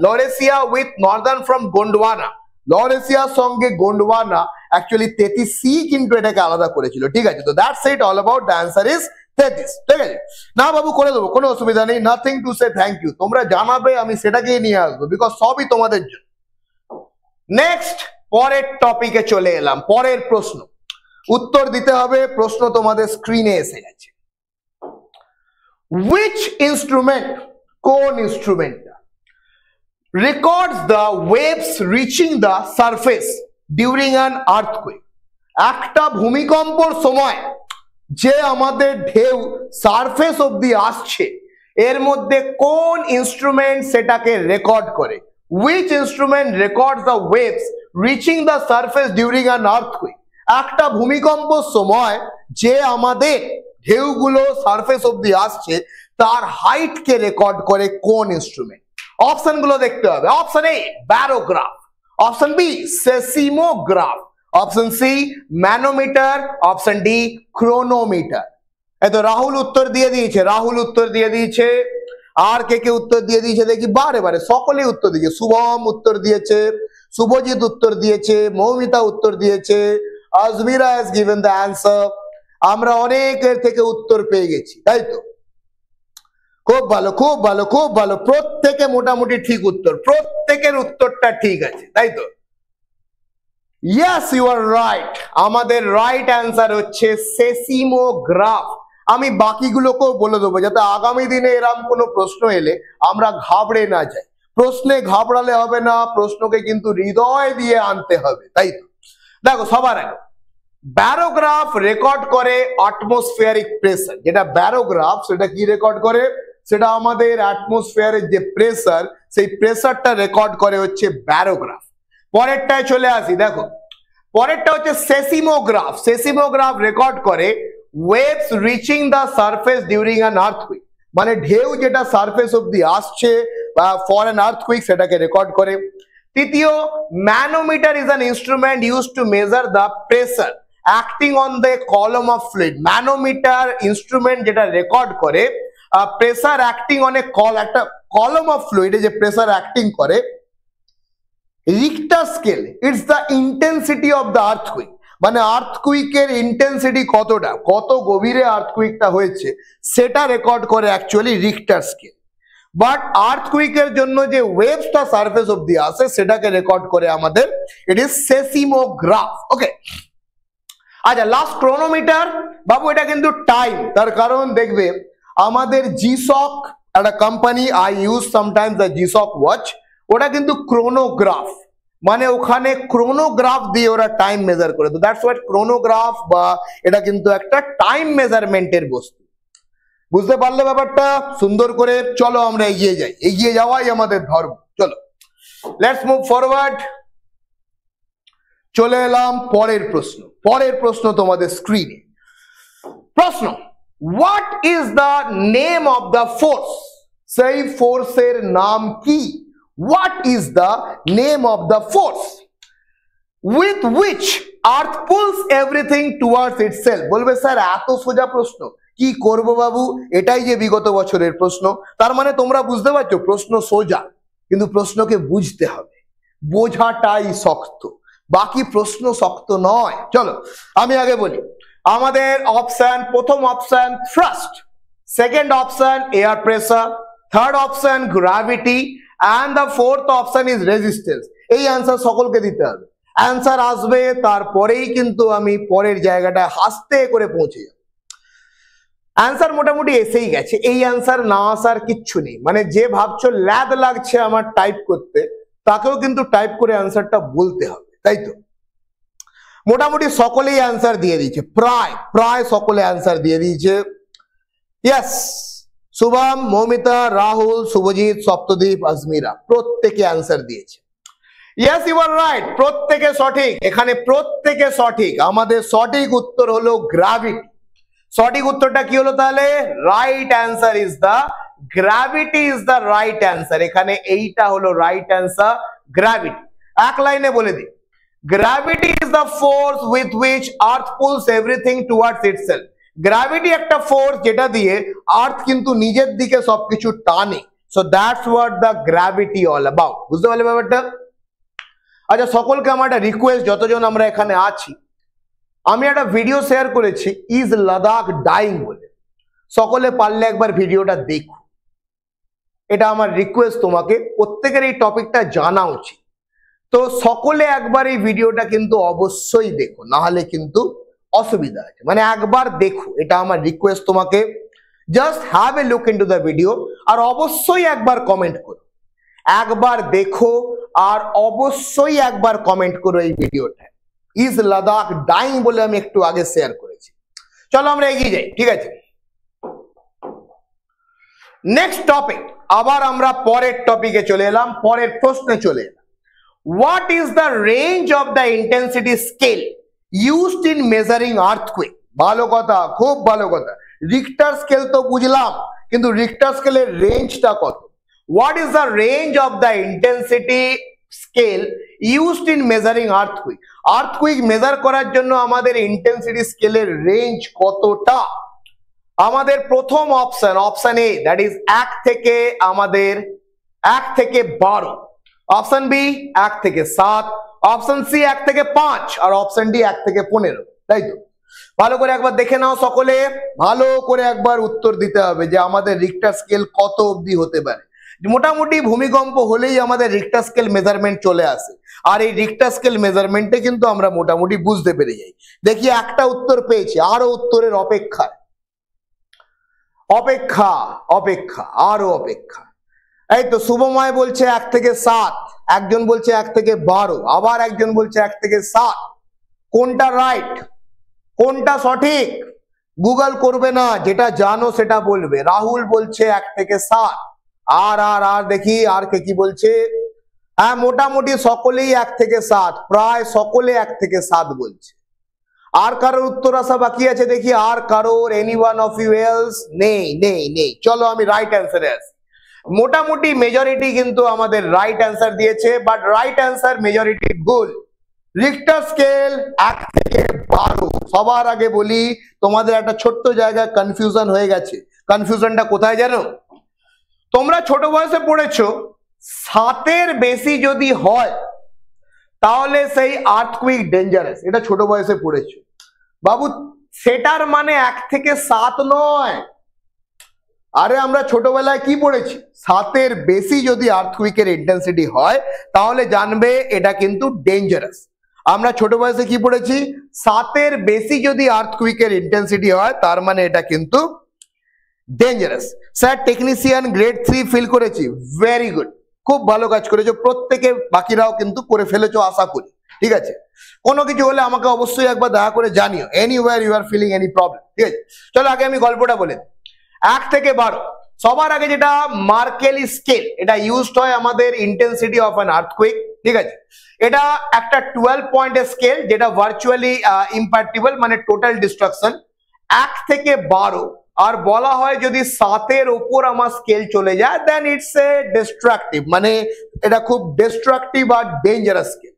Laurasia with northern from Gondwana লরেসিয়ার সঙ্গে গোন্ডওয়ানা অ্যাকচুয়ালি তেথিস সি কিন্তু এটাকে আলাদা করেছিল। ঠিক আছে, তো that's it all about the answer is তেত্রিশ। ঠিক আছে? না বাবু, করে দেবো, কোনো অসুবিধা নেই nothing to say thank you তোমরা জানাবে, আমি সেটাকেই নিয়ে আসব বিকজ সবই তোমাদের জন্য। নেক্সট পরের টপিকে চলে এলাম, পরের প্রশ্ন। উত্তর দিতে হবে, প্রশ্ন তোমাদের স্ক্রিনে এসে গেছে। উইচ ইনস্ট্রুমেন্ট কোন ইনস্ট্রুমেন্টটা records the waves reaching the surface during an earthquake. একটা ভূমিকম্পর সময় যে আমাদের ঢেউ সারফেস অব্দি আসছে এর মধ্যে কোন ইনস্ট্রুমেন্ট সেটাকে রেকর্ড করে which instrument record the waves reaching the surface during an earthquake একটা ভূমিকম্পর সময় যে আমাদের ঢেউগুলো সারফেস অব্দি আসছে, তার হাইটকে রেকর্ড করে কোন ইনস্ট্রুমেন্ট অপশনগুলো দেখতে হবে। Option A barograph option B seismograph option C manometer option D chronometer এই তো রাহুল উত্তর দিয়ে দিয়েছে, রাহুল উত্তর দিয়ে দিয়েছে। আর কে কে উত্তর দিয়ে দিয়েছে দেখি, বারে বারে, সকলেই উত্তর দিয়েছে। শুভম উত্তর দিয়েছে, শুভজিৎ উত্তর দিয়েছে, মৌমিতা উত্তর দিয়েছে। Azmira has given the answer আমরা অনেকের থেকে উত্তর পেয়ে গেছি, তাই তো? খুব ভালো খুব ভালো খুব ভালো। প্রত্যেকে মোটামুটি ঠিক উত্তর, প্রত্যেকের উত্তরটা ঠিক আছে, তাই তো? ইয়েস ইউ আর রাইট আমাদের রাইট অ্যান্সার হচ্ছে সেসিমোগ্রাফ আমি বাকিগুলোকেও বলে দেবো, যাতে আগামী দিনে এরম কোনো প্রশ্ন এলে আমরা ঘাবড়ে না যাই। প্রশ্নে ঘাবড়ালে হবে না, প্রশ্নকে কিন্তু হৃদয় দিয়ে আনতে হবে, তাই তো? দেখো, সবার আগে ব্যারোগ্রাফ রেকর্ড করে অ্যাটমসফিয়ারিক প্রেসার যেটা ব্যারোগ্রাফ সেটা কি রেকর্ড করে? সেটা আমাদের অ্যাটমসফিয়ারের যে প্রেসার সেই প্রেসারটা রেকর্ড করে হচ্ছে ব্যারোগ্রাফ পরেরটায় চলে আসি, দেখো। পরেরটা হচ্ছে সেসিমোগ্রাফ সেসিমোগ্রাফ রেকর্ড করে waves reaching the surface during an earthquake মানে ঢেউ যেটা সারফেস অব্দি আসছে, বা ফর অ্যান আর্থকুইক সেটাকে রেকর্ড করে। তৃতীয় manometer is an instrument use to measure the pressure acting on the column of fluid manometer instrument যেটা রেকর্ড করে pressure acting on a call একটা কলম অফ ফ্লুইডে যে প্রেসার অ্যাক্টিং করে Richter scale it's the intensity of the earthquake মানে আর্থকুইকের ইন্টেন্সিটি কতটা? কত গভীরে আর্থকুইকটা হয়েছে? সেটা রেকর্ড করে অ্যাকচুয়ালি রিক্টার স্কেল বাট আর্থকুইকের জন্য যে ওয়েভসটা সারফেস অব্দি আসে, সেটাকে রেকর্ড করে আমাদের ইট ইজ সেসিমোগ্রাফ ওকে আচ্ছা লাস্ট ক্রোনোমিটার বাবু, এটা কিন্তু টাইম তার কারণ দেখবে, আমাদের জিসক একটা company I use sometimes the G Shock watch ওটা কিন্তু ক্রোনোগ্রাফ মানে ওখানে ক্রোনোগ্রাফ দিয়ে ওরা টাইম মেজার করে। তো দ্যাটস হোয়াট ক্রোনোগ্রাফ বা এটা কিন্তু একটা টাইম মেজারমেন্টের বস্তু। বুঝতে পারলে ব্যাপারটা? সুন্দর করে। চলো আমরা এগিয়ে যাই। এগিয়ে যাওয়াই আমাদের ধর্ম। চলো। লেটস মুভ ফরওয়ার্ড চলে এলাম পরের প্রশ্ন। পরের প্রশ্ন তোমাদের স্ক্রিনে প্রশ্ন what is the name of the force সেই ফোর্সের নাম কি? What is the name of the force with which earth pulls everything towards itself বলবে, স্যার, এত সোজা প্রশ্ন। কি করব বাবু? এটাই যে বিগত বছরের প্রশ্ন। তার মানে তোমরা বুঝতে পারছ, প্রশ্ন সোজা। কিন্তু প্রশ্নকে বুঝতে হবে। বোঝাটাই শক্ত। বাকি প্রশ্ন শক্ত নয়। চলো, আমি আগে বলি, আমাদের অপশন প্রথম option thrust second option air pressure third option gravity and the fourth option is resistance এই অ্যান্সার সকলকে দিতে হবে। অ্যান্সার আসবে, তারপরেই কিন্তু আমি পরের জায়গাটায় হাসতে করে পৌঁছে যাব। অ্যান্সার মোটামুটি এসেই গেছে। এই অ্যান্সার না আসার কিচ্ছু নেই। মানে যে ভাবছ ল্যাদ লাগছে আমার টাইপ করতে, তাকেও কিন্তু টাইপ করে অ্যান্সারটা বলতে হবে। তাই তো মোটামুটি সকলেই অ্যান্সার দিয়ে দিয়েছে, প্রায় প্রায় সকলে অ্যান্সার দিয়ে দিয়েছে। ইয়াস শুভম, মৌমিতা, রাহুল, শুভজিৎ, সপ্তদীপ, আজমিরা, প্রত্যেকে অ্যান্সার দিয়েছে। ইয়াস ইউ আর রাইট প্রত্যেকে সঠিক, এখানে প্রত্যেকে সঠিক। আমাদের সঠিক উত্তর হলো গ্রাভিটি সঠিক উত্তরটা কি হলো তাহলে? Right answer is the gravity is the right answer এখানে এইটা হলো রাইট অ্যান্সার গ্র্যাভিটি এক লাইনে বলে দিই। Gravity is the force with which earth pulls everything towards itself gravity একটা ফোর্স যেটা দিয়ে আর্থ কিন্তু নিজের দিকে সবকিছু টানে। So that's what the gravity all about বুঝতে পারলে ব্যাপারটা? আচ্ছা সকলকে আমার একটা রিকোয়েস্ট যতজন আমরা এখানে আছি। আমি একটা ভিডিও শেয়ার করেছি ইজ লাদাখ ডাইং বলে। সকলে পারলে একবার ভিডিওটা দেখো এটা আমার রিকোয়েস্ট তোমাকে। প্রত্যেকের এই টপিকটা জানা উচিত। তো সকলে একবার এই ভিডিওটা কিন্তু অবশ্যই দেখো না হলে কিন্তু অসুবিধা আছে। মানে একবার দেখো, এটা আমার রিকোয়েস্ট তোমাকে। Just have a look into the video আর অবশ্যই একবার কমেন্ট করো। একবার দেখো আর অবশ্যই একবার কমেন্ট করো এই ভিডিওটা ইজ লাদাখ ডাইং বলে আমি একটু আগে শেয়ার করেছি। চলো আমরা এগিয়ে যাই, ঠিক আছে? নেক্সট টপিক আবার আমরা পরের টপিকে চলে এলাম, পরের প্রশ্নে চলে এলাম। What is the range of the intensity scale used in measuring earthquake ভালো কথা, খুব ভালো কথা। রিক্টার স্কেল তো বুঝলাম, কিন্তু রিক্টার স্কেলের রেঞ্জটা কত? What is the range of the intensity scale used in measuring earthquake earthquake measure করার জন্য আমাদের ইন্টেন্সিটি স্কেলের রেঞ্জ কতটা? আমাদের প্রথম option option A that is এক থেকে আমাদের, এক থেকে বারো। অপশন বি এক থেকে সাত। অপশন সি এক থেকে পাঁচ। আর অপশন ডি এক থেকে পনেরো। তাই তো? ভালো করে একবার দেখে নাও সকলে। ভালো করে একবার উত্তর দিতে হবে যে আমাদের রিক্টার স্কেল কত অবধি হতে পারে। মোটামুটি ভূমিকম্প হলেই আমাদের রিক্টার স্কেল মেজারমেন্ট চলে আসে। আর এই রিক্টার স্কেল মেজারমেন্টে কিন্তু আমরা মোটামুটি বুঝতে পেরে যাই। দেখি একটা উত্তর পেয়েছি আরও উত্তরের অপেক্ষায়। অপেক্ষা অপেক্ষা আরও অপেক্ষা। এই তো শুভময় বলছে এক থেকে সাত, একজন বলছে এক থেকে বারো, আবার একজন বলছে এক থেকে সাত। কোনটা রাইট কোনটা সঠিক? গুগল করবে না, যেটা জানো সেটা বলবে। রাহুল বলছে এক থেকে সাত। আর আর আর দেখি, আর কে কি বলছে? হ্যাঁ মোটামুটি সকলেই এক থেকে সাত, প্রায় সকলে এক থেকে সাত বলছে। আর কারোর উত্তর আসা বাকি আছে দেখি, আর কারোর any one of you else নেই নেই নেই। চলো আমি রাইট অ্যান্সারে আসি। মোটামুটি মেজরিটি কিন্তু আমাদের রাইট অ্যান্সার দিয়েছে বাট রাইট অ্যান্সার মেজরিটি ভুল। রিক্টার স্কেল এক থেকে বারো। সবার আগে বলি, তোমাদের একটা ছোট্ট জায়গায় কনফিউশন হয়ে গেছে। কনফিউশনটা কোথায় জানো তোমরা ছোট বয়সে পড়েছো, সাতের বেশি যদি হয়, তাহলে সেই আর্থকুইক ডেঞ্জারাস এটা ছোট বয়সে পড়েছো। বাবু, সেটার মানে এক থেকে সাত নয়। আরে আমরা ছোটবেলায় কি পড়েছি? সাতের বেশি যদি আর্থকুইকের ইন্টেন্সিটি হয়, তাহলে জানবে এটা কিন্তু ডেঞ্জারাস আমরা ছোট বয়সে কি পড়েছি? সাতের বেশি যদি আর্থকুইকের ইন্টেন্সিটি হয়, তার মানে এটা কিন্তু dangerous sir technician grade three fill করেছি ভেরি গুড খুব ভালো কাজ করেছ, প্রত্যেকে বাকিরাও কিন্তু করে ফেলেছো, আশা করি। ঠিক আছে? কোনো কিছু হলে আমাকে অবশ্যই একবার দয়া করে জানিও anywhere you are feeling any problem ঠিক আছে? চলো আগে আমি গল্পটা বলে দিই। এক থেকে বারো। সবার আগে যেটা মার্কেলি স্কেল, এটা ইউজড হয় আমাদের ইন্টেন্সিটি অফ অ্যান আর্থকুইক ঠিক আছে? এটা একটা টুয়েলভ পয়েন্টের স্কেল যেটা ভার্চুয়ালি ইম্প্যাক্টিবল মানে টোটাল ডিস্ট্রাকশন এক থেকে বারো। আর বলা হয় যদি সাতের ওপর আমার স্কেল চলে যায় দেন ইটস এ ডিস্ট্রাকটিভ মানে এটা খুব ডিস্ট্রাকটিভ আর ডেঞ্জারাস স্কেল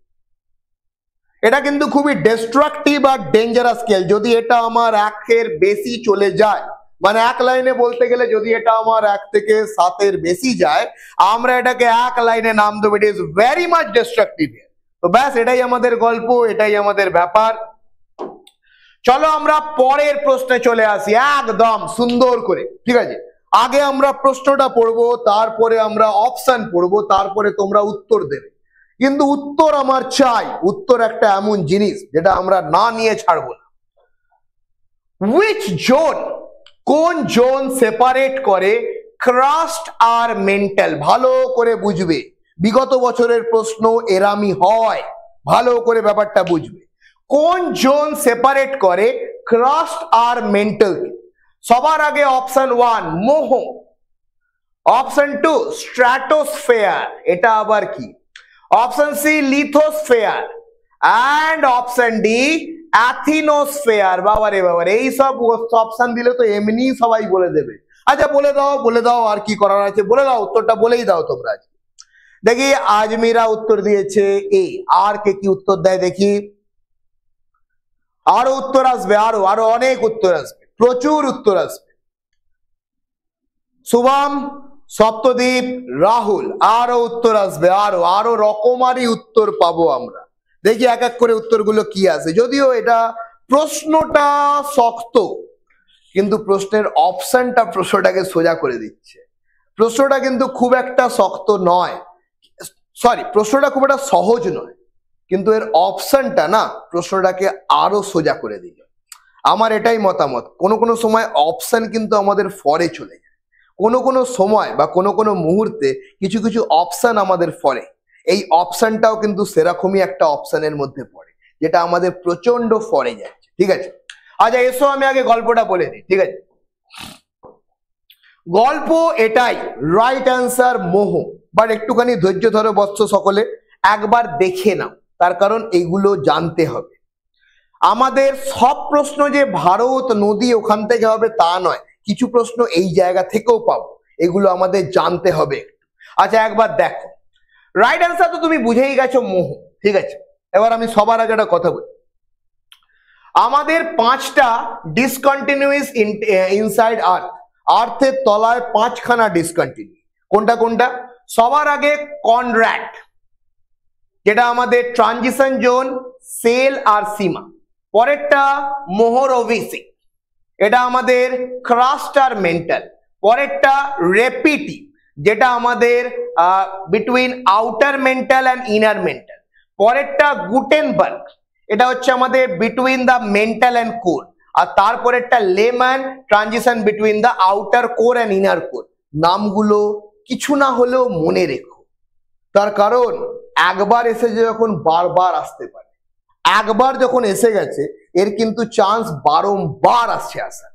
এটা কিন্তু খুবই ডিস্ট্রাকটিভ আর ডেঞ্জারাস স্কেল যদি এটা আমার একের বেশি চলে যায় মানে এক লাইনে বলতে গেলে যদি এটা আমার এক থেকে সাতের বেশি যায়, আমরা এটাকে এক লাইনে নাম দেবো it is very much destructive তো ব্যাস, এটাই আমাদের গল্প, এটাই আমাদের ব্যাপার। চলো আমরা পরের প্রশ্নে চলে আসি, একদম সুন্দর করে, ঠিক আছে? আগে আমরা প্রশ্নটা পড়ব, তারপরে আমরা অপশন পড়ব, তারপরে তোমরা উত্তর দেবে। কিন্তু উত্তর আমার চাই, উত্তর একটা এমন জিনিস, যেটা আমরা না নিয়ে ছাড়বো না। উইচ জোন কোন জোন সেপারেট করে ক্রাস্ট আর মেন্টাল ভালো করে বুঝবে। বিগত বছরের প্রশ্ন এরামি হয়। ভালো করে ব্যাপারটা বুঝবে। কোন জোন সেপারেট করে ক্রাস্ট আর মেন্টাল সবার আগে option one Moho. Option two stratosphere এটা আবার কি? Option C lithosphere and option D asthenosphere, বাবারে বাবারে, এই সব অপশন দিলে তো এমনি সবাই বলে দেবে। আচ্ছা বলে দাও বলে দাও, আর কি করার আছে? বলে দাও, উত্তরটা বলেই দাও তোমরা দেখি, আজমিরা উত্তর দিয়েছে এ আর কে কি উত্তর দেয় দেখি? আরও উত্তর আসবে, আরও আরও অনেক উত্তর আসবে। প্রচুর উত্তর আসবে। শুভম, সপ্তদ্বীপ, রাহুল, আরও উত্তর আসবে, আরও আরও রকমারি উত্তর পাবো আমরা। দেখি এক এক করে উত্তরগুলো কি আছে। যদিও এটা প্রশ্নটা শক্ত, কিন্তু প্রশ্নের অপশনটা প্রশ্নটাকে সোজা করে দিচ্ছে। প্রশ্নটা কিন্তু খুব একটা শক্ত নয়। সরি, প্রশ্নটা খুব একটা সহজ নয়, কিন্তু এর অপশনটা না, প্রশ্নটাকে আরও সোজা করে দিল। আমার এটাই মতামত, কোনো কোনো সময় অপশন কিন্তু আমাদের ফরে চলে যায়। কোনো কোনো সময় বা কোনো কোনো মুহূর্তে কিছু কিছু অপশন আমাদের ফরে। এই অপশনটাও কিন্তু সেরকমই একটা অপশনের মধ্যে পড়ে, যেটা আমাদের প্রচণ্ড ফরে যাচ্ছে, ঠিক আছে? আচ্ছা এসো আমি আগে গল্পটা বলে দিই, ঠিক আছে? গল্প এটাই রাইট অ্যান্সার মোহ বাট একটুখানি ধৈর্য ধরো বৎস সকলে, একবার দেখে নাও, তার কারণ এগুলো জানতে হবে। আমাদের সব প্রশ্ন যে ভারত নদী ওখান থেকে হবে তা নয়, কিছু প্রশ্ন এই জায়গা থেকেও পাবো, এগুলো আমাদের জানতে হবে। আচ্ছা একবার দেখো। রাইট অ্যান্সার তো তুমি বুঝেই গেছো, মোহ। ঠিক আছে? এবার আমি সবার আগে একটা কথা বলি। আমাদের পাঁচটা ডিসকন্টিনিউয়াস ইনসাইড আর্থ আর্থের তলায় পাঁচখানা ডিসকন্টিনিউ কোনটা কোনটা? সবার আগে কনড্রাক্ট যেটা আমাদের ট্রানজিশন জোন সেল আর সীমা। পরেরটা মোহর ওভিসিক এটা আমাদের ক্রাস্ট আর মেন্টাল পরেরটা রেপিটি যেটা আমাদের between outer mantle and inner mantle পরেরটা গুটেনবার্গ এটা হচ্ছে আমাদের between the mantle and core আর তারপরেরটা Lehmann transition between the outer core and inner core নামগুলো কিছু না হলেও মনে রেখো। তার কারণ, একবার এসেছে যখন বারবার আসতে পারে। একবার যখন এসে গেছে, এর কিন্তু চান্স বারংবার আসছে আসা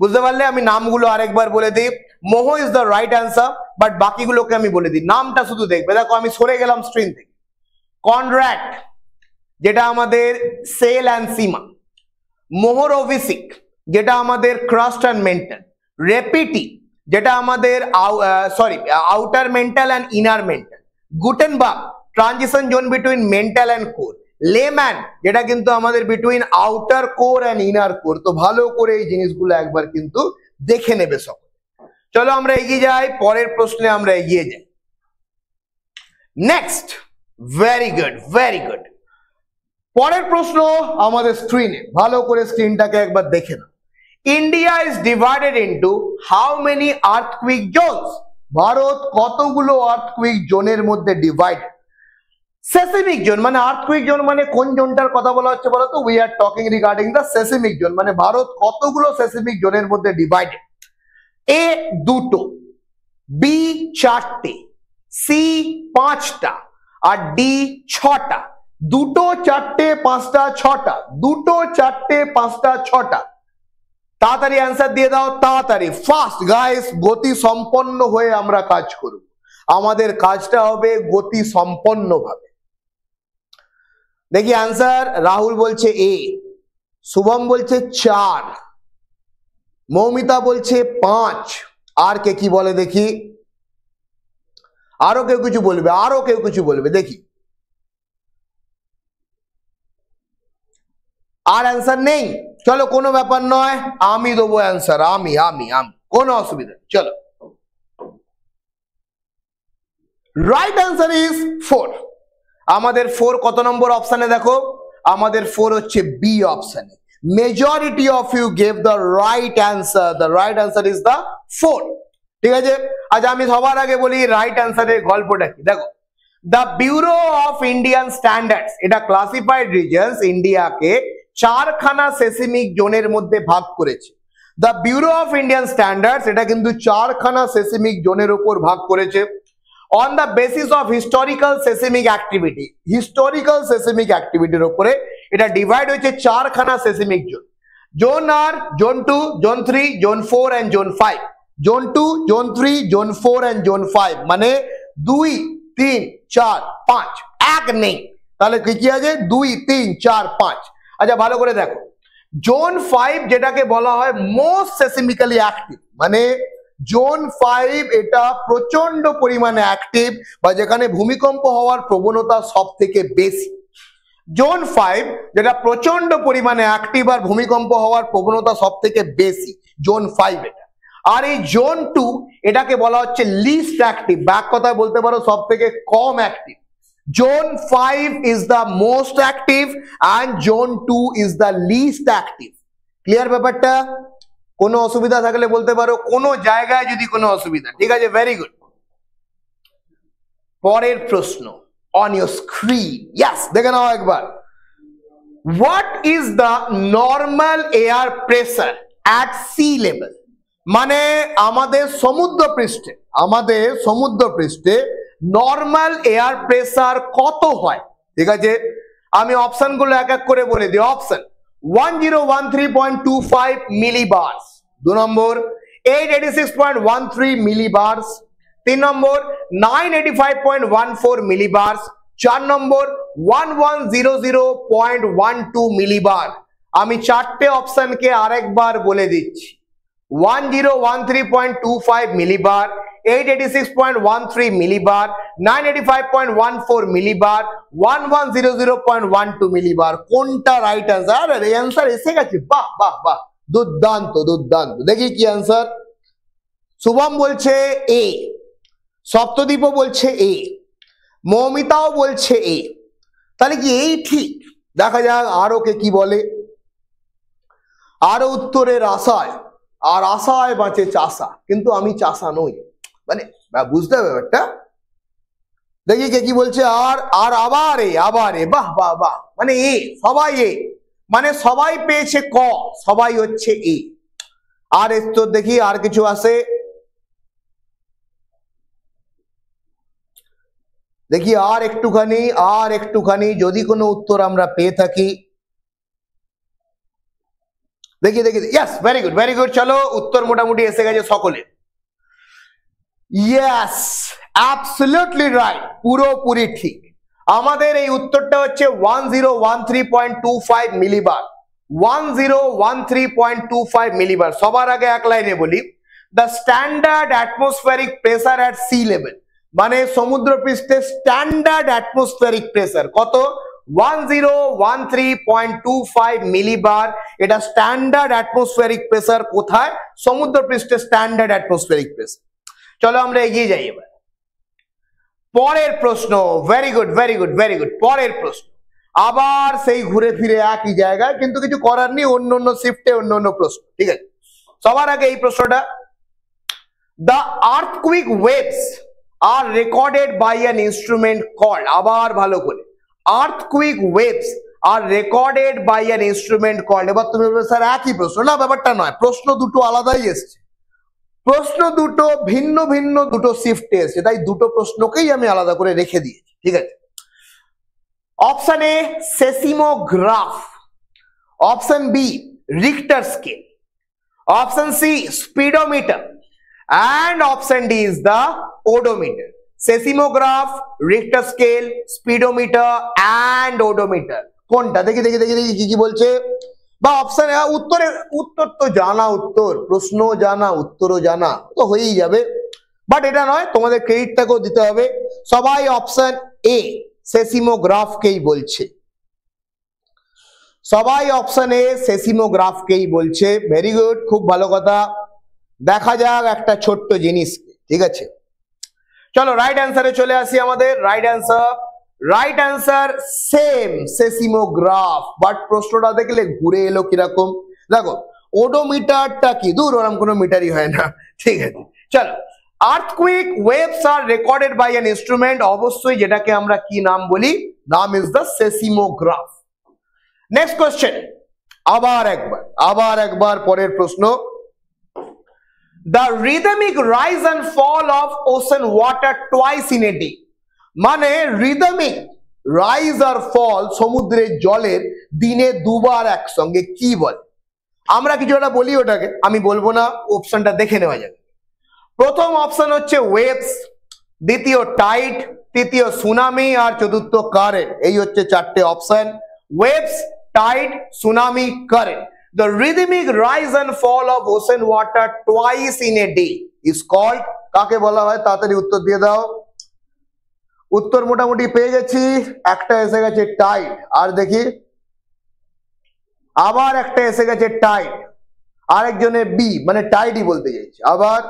বুঝতে পারলে? আমি নামগুলো আরেকবার বলে দিই। Moho is the right answer but বাকিগুলোকে আমি বলে দিই। নামটা শুধু দেখবে। দেখো, আমি সরে গেলাম স্ক্রিন থেকে। কনড্রাক্ট যেটা আমাদের সেল অ্যান্ড সিমা মোহর ওভিসিক যেটা আমাদের ক্রাস্ট অ্যান্ড মেন্টাল রেপিটি যেটা আমাদের sorry outer mantle and inner mantle Gutenberg transition zone between mantle and core Lehmann যেটা কিন্তু আমাদের between outer core and inner core তো ভালো করে এই জিনিসগুলো একবার কিন্তু দেখে নেবে সকলে। চলো আমরা এগিয়ে যাই, পরের প্রশ্নে আমরা এগিয়ে যাই। Next very good very good পরের প্রশ্ন আমাদের স্ক্রিনে ভালো করে স্ক্রিনটাকে একবার দেখে নাও। India is divided into how many earthquake zones Bharat কতগুলো আর্থকুইক জোনের মধ্যে ডিভাইডেড সেসিমিক জোন মানে আর্থকুইক জোন মানে কোন জোনটার কথা বলা হচ্ছে বলতো? We are talking regarding the seismic zone মানে ভারত কতগুলো সেসিমিক জোনের মধ্যে ডিভাইডেড এ দুটো বি চারটে সি পাঁচটা আর ডি ছটা। দুটো চারটে, পাঁচটা, ছটা। দুটো চারটে, পাঁচটা, ছটা। তাড়াতাড়ি অ্যান্সার দিয়ে দাও, তাড়াতাড়ি। ফাস্ট গাইস গতি সম্পন্ন হয়ে আমরা কাজ করব। আমাদের কাজটা হবে গতি সম্পন্ন ভাবে দেখি অ্যান্সার রাহুল বলছে এ শুভম বলছে চার। মৌমিতা বলছে পাঁচ। আর কে কি বলে দেখি? আরও কেউ কিছু বলবে, আরও কেউ কিছু বলবে, দেখি। আর অ্যান্সার নেই? চলো, কোনো ব্যাপার নয়। আমি দেবো অ্যান্সার আমি আমি আমি। কোনো অসুবিধা নেই, চলো। রাইট অ্যান্সার ইজ ফোর আমাদের ফোর কত নম্বর অপশানে দেখো? আমাদের ফোর হচ্ছে বি অপশানে majority of you gave the right answer the right answer is the four ঠিক আছে? আজ আমি সবার আগে বলি রাইট অ্যান্সারের গল্পটা কি? দেখো the bureau of Indian standards এটা ক্লাসিফাইড রিজনস ইন্ডিয়াকে চারখানা সেসিমিক জোনের মধ্যে ভাগ করেছে। The Bureau of Indian Standards এটা কিন্তু চারখানা সেসিমিক জোনের উপর ভাগ করেছে। On the basis of historical seismic activity historical seismic অ্যাক্টিভিটির উপরে এটা ডিভাইড হয়েছে চারখানা seismic zone. Zone R zone two zone three zone four and zone five zone two zone three zone four and zone five মানে দুই, তিন, চার, পাঁচ। এক নেই। তাহলে কি কি আছে? দুই, তিন, চার, পাঁচ। আচ্ছা ভালো করে দেখো। জোন ফাইভ যেটাকে বলা হয় মোস্ট সেসিমিক্যালি অ্যাক্টিভ মানে জোন ফাইভ এটা প্রচণ্ড পরিমাণে অ্যাক্টিভ বা যেখানে ভূমিকম্প হওয়ার প্রবণতা সব থেকে বেশি। জোন ফাইভ, যেটা প্রচণ্ড পরিমাণে অ্যাক্টিভ আর ভূমিকম্প হওয়ার প্রবণতা সব থেকে বেশি, জোন ফাইভ এটা। আর এই জোন টু, এটাকে বলা হচ্ছে লিস্ট অ্যাক্টিভ ব্যাক কথা বলতে পারো সব থেকে কম active zone five is the most active and zone two is the least active clear ব্যাপারটা? কোনো অসুবিধা থাকলে বলতে পারো, কোনো জায়গায় যদি কোনো অসুবিধা, ঠিক আছে? ভেরি গুড পরের প্রশ্ন। অন ইউর স্ক্রিন ইয়াস দেখে নাও একবার. What is the normal air pressure at sea level মানে আমাদের সমুদ্র পৃষ্ঠে আমাদের সমুদ্র পৃষ্ঠে নর্মাল এয়ার প্রেসার কত হয়? ঠিক আছে? আমি অপশনগুলো এক এক করে বলে দিই। Option one zero one three point two five millibars দু নম্বর eight eighty six point one three millibars তিন নম্বর nine eighty five point one four millibars চার নম্বর one one zero zero point one two millibar আমি চারটে অপশনকে আরেকবার বলে দিচ্ছি। One zero one three point two five millibar eight eighty six point one three millibar nine eighty five point one four millibar one one zero zero point one two millibar কোনটা রাইট অ্যান্সার এই অ্যান্সার এসে গেছে। বাহ বাহ বাহ। দুর্দান্ত দুর্দান্ত। দেখি কি অ্যান্সার শুভম বলছে এ সপ্তদীপও বলছে এ, মৌমিতাও বলছে এ। তাহলে কি এই ঠিক? দেখা যাক আরও কে কি বলে। আরও উত্তরের আশায় আর আশায় বাঁচে চাষা। কিন্তু আমি চাষা নই। মানে বুঝতে হবে ব্যাপারটা। দেখি কে কি বলছে, আর আর আবার এ আবার এ। বাহ বাহ বাহ। মানে এ, সবাই এ। মানে সবাই পেয়েছে ক, সবাই হচ্ছে এ। আর এর দেখি আর কিছু আছে। দেখি আর একটুখানি আর একটুখানি, যদি কোনো উত্তর আমরা পেয়ে থাকি। দেখি দেখি yes very good very good চলো, উত্তর মোটামুটি এসে গেছে সকলে ইয়াস অ্যাবসলিউটলি রাইট পুরোপুরি ঠিক। আমাদের এই উত্তরটা হচ্ছে one zero one three point two five millibar one zero one three point two five millibar সবার আগে এক লাইনে বলি। The standard atmospheric pressure at sea level মানে সমুদ্র পৃষ্ঠে স্ট্যান্ডার্ড অ্যাটমসফেরিক প্রেসার কত? One zero one three point two five millibar এটা স্ট্যান্ডার্ড প্রেসার কোথায়? স্ট্যান্ডার্ড প্রেসার চলো আমরা এগিয়ে যাই এবার। পরের প্রশ্ন পরের প্রশ্ন। আবার সেই ঘুরে ফিরে একই জায়গায়, কিন্তু কিছু করার নেই, অন্য অন্য শিফটে অন্য অন্য প্রশ্ন, ঠিক আছে? সবার আগে এই প্রশ্নটা। The earthquake waves are recorded by an instrument call আবার ভালো করে earthquake waves are recorded by an instrument call এবার তুমি স্যার, একই প্রশ্ন। না, ব্যাপারটা নয়, প্রশ্ন দুটো আলাদাই এসছে। প্রশ্ন দুটো, ভিন্ন ভিন্ন দুটো শিফটে এসছে, তাই দুটো প্রশ্নকেই আমি আলাদা করে রেখে দিয়েছি, ঠিক আছে? Option A seismograph option B Richter scale option C speedometer and option D is the odometer. Seismograph, Richter scale, speedometer and odometer. কোনটা? দেখি দেখি দেখি দেখি কি কি বলছে? বা অপশন উত্তরে উত্তর তো জানা উত্তর প্রশ্ন জানা উত্তরও জানা তো হয়েই যাবে। বাট এটা নয় তোমাদের ক্রেডিটটাকেও দিতে হবে। সবাই অপশন এ সেসিমোগ্রাফকেই বলছে। সবাই অপশন এ সেসিমোগ্রাফকেই বলছে। ভেরি গুড খুব ভালো কথা। দেখা যাক একটা ছোট্ট জিনিস, ঠিক আছে? চলো রাইট অ্যান্সারে চলে আসি আমাদের। Right answer right answer same seismograph but প্রশ্নটা দেখলে ঘুরে এলো কীরকম? দেখো ওডোমিটারটা কি? দূর, ওরম কোনো মিটারই হয় না। ঠিক আছে, চলো। Earthquake waves are recorded by an instrument অবশ্যই যেটাকে আমরা কি নাম বলি? নাম is the seismograph next question আবার একবার আবার একবার পরের প্রশ্ন। The rhythmic rise and fall of ocean water twice in a day. মানে রিদমিক রাইজ আর ফল সমুদ্রের জলের দিনে দুবার একসঙ্গে কি বলে? আমরা কিছু একটা বলি ওটাকে, আমি বলব না অপশনটা দেখে নেওয়া যাবে প্রথম অপশন হচ্ছে ওয়েভস দ্বিতীয় টাইট তৃতীয় সুনামি আর চতুর্থ কারেন্ট এই হচ্ছে চারটে option waves tide tsunami current The rhythmic rise and fall of ocean water twice in a day is called, কাকে বলা হয়? তাড়াতাড়ি উত্তর দিয়ে দাও। উত্তর মোটামুটি পেয়ে গেছি। একটা এসে গেছে টাইড আর দেখি। আবার একটা এসে গেছে টাইড আরেকজনের বি মানে টাইডই বলতে চাইছি। আবার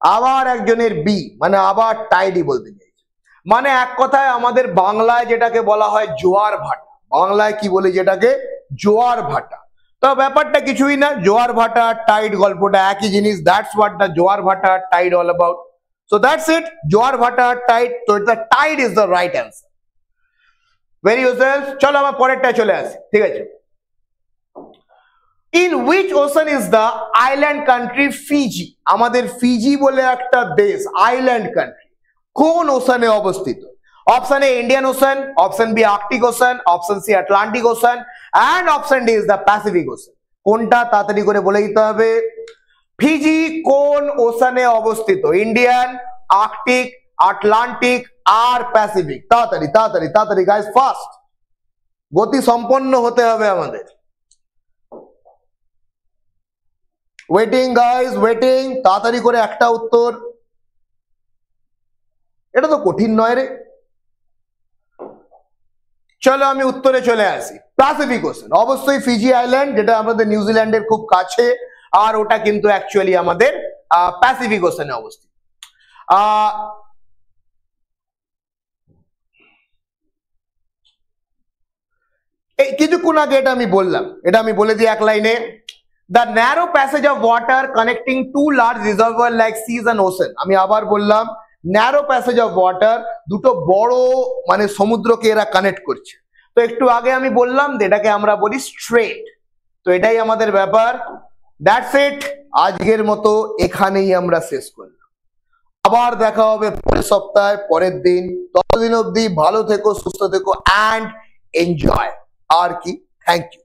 আবার একজনের বি মানে আবার টাইডই বলতে চাইছি। মানে এক কথায় আমাদের বাংলায় যেটাকে বলা হয় জোয়ার ভাটা। বাংলায় কি বলে যেটাকে? জোয়ার ভাটা। তো ব্যাপারটা কিছুই না, জোয়ার ভাটা টাইড গল্পটা একই জিনিস দ্যাটস হোয়াট দ্য জোয়ার ভাটা tide all about so that's it জোয়ার ভাটা টাইড তো the tide is the right answer very ইউজেলফ চলো আমার পরেরটা চলে আসি, ঠিক আছে? In which ocean is the island country Fiji আমাদের ফিজি বলে একটা দেশ আইল্যান্ড কান্ট্রি কোন ওশানে অবস্থিত? Option A Indian ocean option B Arctic ocean option C Atlantic ocean and option D is the Pacific ocean কোনটা তাড়াতাড়ি করে বলে দিতে হবে? ফিজি কোন ওশানে অবস্থিত? ইন্ডিয়ান আর্কটিক আটলান্টিক আর প্যাসিফিক তাড়াতাড়ি তাড়াতাড়ি তাড়াতাড়ি গাইজ ফাস্ট গতি সম্পন্ন হতে হবে আমাদের। ওয়েটিং গাইজ ওয়েটিং তাড়াতাড়ি করে একটা উত্তর। এটা তো কঠিন নয় রে। চলো আমি উত্তরে চলে আসি। প্যাসিফিক ওশান অবশ্যই ফিজি আইল্যান্ড যেটা আমাদের নিউজিল্যান্ডের খুব কাছে, আর ওটা কিন্তু অ্যাকচুয়ালি আমাদের প্যাসিফিক ওশানে অবস্থিত। কিছুক্ষণ আগে এটা আমি বললাম, এটা আমি বলে দিই এক লাইনে। The narrow passage of water connecting two large reservoir like seas and ocean আমি আবার বললাম ন্যারো প্যাসেজ অফ ওয়াটার দুটো বড় মানে সমুদ্রকে এরা কানেক্ট করছে। তো একটু আগে আমি বললাম যে এটাকে আমরা বলি স্ট্রেট তো এটাই আমাদের ব্যাপার। দ্যাটস ইট আজকের মতো এখানেই আমরা শেষ করলাম। আবার দেখা হবে পরের সপ্তাহে, পরের দিন। ততদিন অবধি ভালো থেকো, সুস্থ থেকো অ্যান্ড এনজয় আর কি? Thank you